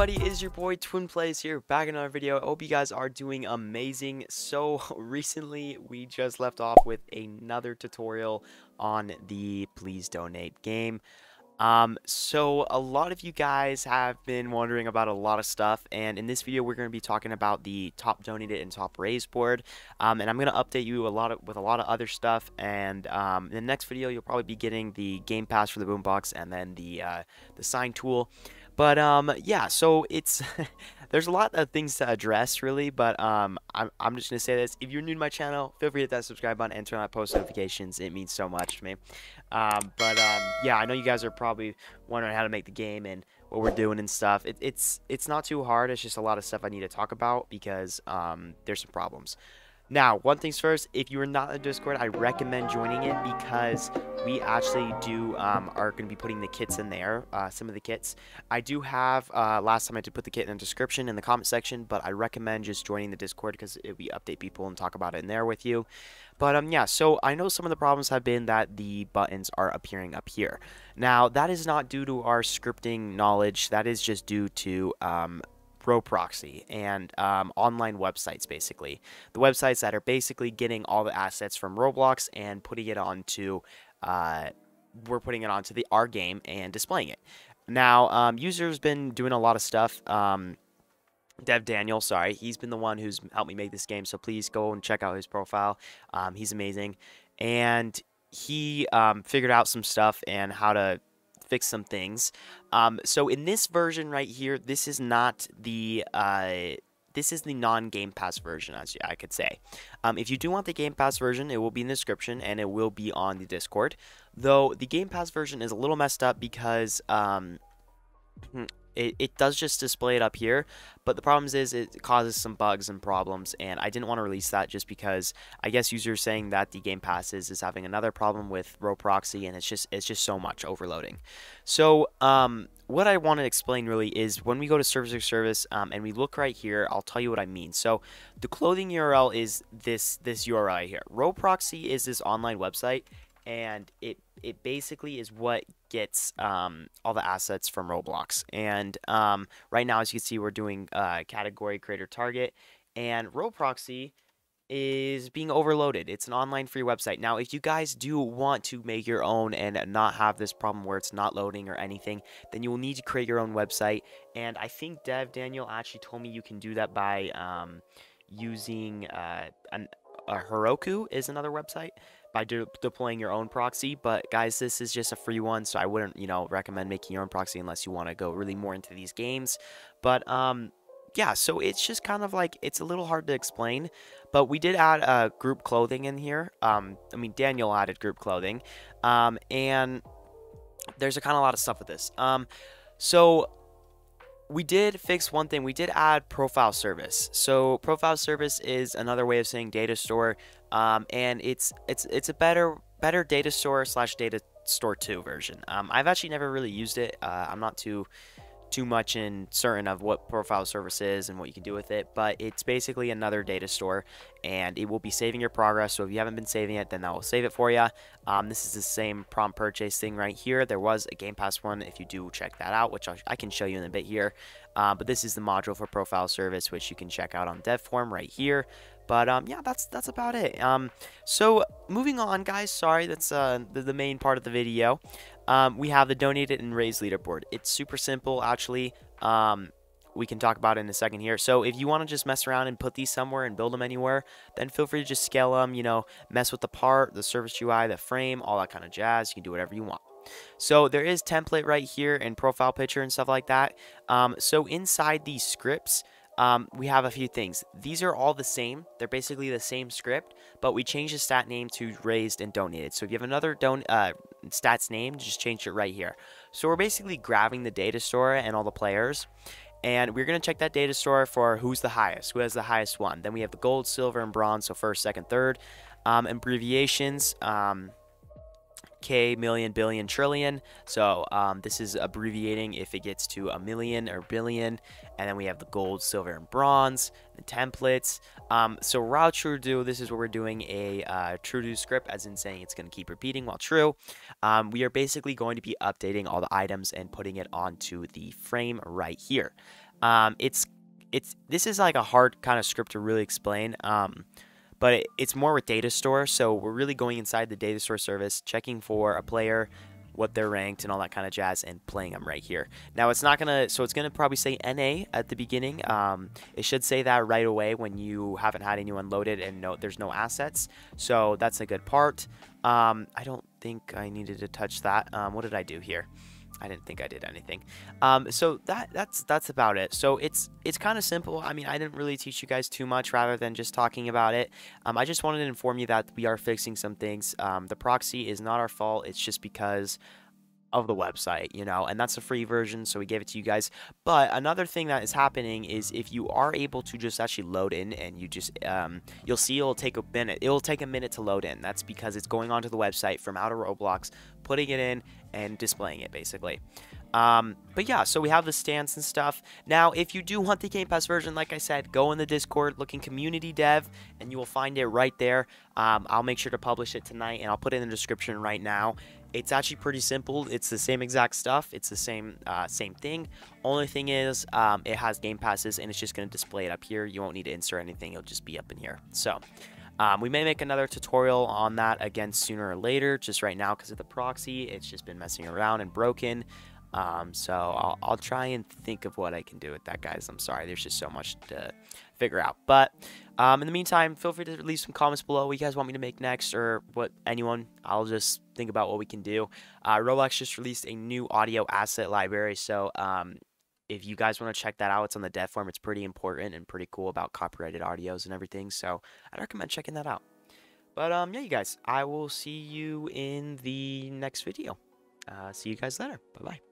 everybody, it is your boy TwinPlayz here, back in another video. I hope you guys are doing amazing. So, recently, we just left off with another tutorial on the Please Donate game. Um, so a lot of you guys have been wondering about a lot of stuff, and in this video we're going to be talking about the top donated and top raised board, um, and I'm going to update you a lot of, with a lot of other stuff, and um, in the next video you'll probably be getting the game pass for the boombox, and then the, uh, the sign tool, but um, yeah, so it's there's a lot of things to address really, but um, I'm, I'm just gonna say this: if you're new to my channel, feel free to hit that subscribe button and turn on post notifications. It means so much to me. Um, but um, yeah, I know you guys are probably wondering how to make the game and what we're doing and stuff. It, it's it's not too hard. It's just a lot of stuff I need to talk about because um, there's some problems. Now, one thing's first, if you are not in Discord, I recommend joining it because we actually do um, are going to be putting the kits in there, uh, some of the kits. I do have, uh, last time I did put the kit in the description in the comment section, but I recommend just joining the Discord because we update people and talk about it in there with you. But um, yeah, so I know some of the problems have been that the buttons are appearing up here. Now, that is not due to our scripting knowledge, that is just due to um, proxy and um, online websites, basically. The websites that are basically getting all the assets from Roblox and putting it onto, uh, we're putting it onto the our game and displaying it. Now, um, user's been doing a lot of stuff. Um, Dev Daniel, sorry, he's been the one who's helped me make this game, so please go and check out his profile. Um, he's amazing, and he um, figured out some stuff and how to fix some things. Um, so in this version right here, this is not the uh, this is the non-Game Pass version, as I could say. Um, if you do want the Game Pass version, it will be in the description and it will be on the Discord. Though the Game Pass version is a little messed up because um, hmm, it, it does just display it up here, but the problem is it causes some bugs and problems, and I didn't want to release that just because I guess users saying that the Game Pass is, having another problem with RoProxy, and it's just it's just so much overloading. So um, what I want to explain really is when we go to service or service um, and we look right here, I'll tell you what I mean. So the clothing URL is this this right here. RoProxy is this online website, and it it basically is what gets um, all the assets from Roblox. And um, right now, as you can see, we're doing uh, category creator target, and Proxy is being overloaded. It's an online free website. Now, if you guys do want to make your own and not have this problem where it's not loading or anything, then you will need to create your own website. And I think Dev Daniel actually told me you can do that by um, using uh, an, a Heroku is another website by de deploying your own proxy. But guys, this is just a free one, so I wouldn't, you know, recommend making your own proxy unless you want to go really more into these games. But um, yeah, so it's just kind of like it's a little hard to explain. But we did add uh, group clothing in here. Um, I mean, Daniel added group clothing, um, and there's a kind of a lot of stuff with this. Um, so we did fix one thing. We did add profile service. So profile service is another way of saying data store, um, and it's it's it's a better better data store slash data store two version. Um, I've actually never really used it. Uh, I'm not too too much in certain of what profile service is and what you can do with it, but it's basically another data store and it will be saving your progress. So if you haven't been saving it, then that will save it for you. Um, this is the same prompt purchase thing right here. There was a Game Pass one if you do check that out, which I can show you in a bit here. Uh, but this is the module for profile service, which you can check out on DevForum right here. But um, yeah, that's that's about it. Um, so moving on, guys. Sorry, that's uh, the, the main part of the video. Um, we have the donated and raised leaderboard. It's super simple, actually. Um, we can talk about it in a second here. So if you want to just mess around and put these somewhere and build them anywhere, then feel free to just scale them, you know, mess with the part, the SurfaceGui, the frame, all that kind of jazz. You can do whatever you want. So there is template right here and profile picture and stuff like that. Um, so inside these scripts, um, we have a few things. These are all the same. They're basically the same script, but we change the stat name to raised and donated. So if you have another don uh, stats name, just change it right here. So we're basically grabbing the data store and all the players, and we're going to check that data store for who's the highest, who has the highest one. Then we have the gold, silver, and bronze, so first, second, third. Um, abbreviations, um, K, million, billion, trillion. So um, this is abbreviating if it gets to a million or billion. And then we have the gold, silver, and bronze, the templates. Um, so while true do, this is where we're doing a uh, true do script, as in saying it's going to keep repeating while true. Um, we are basically going to be updating all the items and putting it onto the frame right here. Um, it's it's this is like a hard kind of script to really explain. Um, but it, it's more with data store. So we're really going inside the data store service, checking for a player, what they're ranked and all that kind of jazz and playing them right here. Now it's not gonna, so it's gonna probably say NA at the beginning. Um, it should say that right away when you haven't had anyone loaded and no, there's no assets. So that's a good part. Um, I don't think I needed to touch that. Um, what did I do here? I didn't think I did anything. Um, so that that's that's about it. So it's it's kind of simple. I mean, I didn't really teach you guys too much rather than just talking about it. Um, I just wanted to inform you that we are fixing some things. Um, the proxy is not our fault. It's just because of the website, you know, and that's a free version, so we gave it to you guys. But another thing that is happening is if you are able to just actually load in and you just, um, you'll see it'll take a minute. It'll take a minute to load in. That's because it's going onto the website from out of Roblox, putting it in, and displaying it, basically. Um, but yeah, so we have the stance and stuff. Now, if you do want the Game Pass version, like I said, go in the Discord, looking community dev, and you will find it right there. Um, I'll make sure to publish it tonight, and I'll put it in the description right now. It's actually pretty simple. It's the same exact stuff. It's the same uh, same thing. Only thing is, um, it has Game Passes, and it's just going to display it up here. You won't need to insert anything. It'll just be up in here. So, um, we may make another tutorial on that again sooner or later. Just right now, because of the proxy, it's just been messing around and broken. Um, so I'll, I'll try and think of what I can do with that, guys. I'm sorry. There's just so much to figure out. But um, in the meantime, feel free to leave some comments below what you guys want me to make next or what anyone. I'll just think about what we can do. Uh, Roblox just released a new audio asset library. So um, if you guys want to check that out, it's on the DevForum. It's pretty important and pretty cool about copyrighted audios and everything. So I'd recommend checking that out. But um, yeah, you guys, I will see you in the next video. Uh, see you guys later. Bye bye.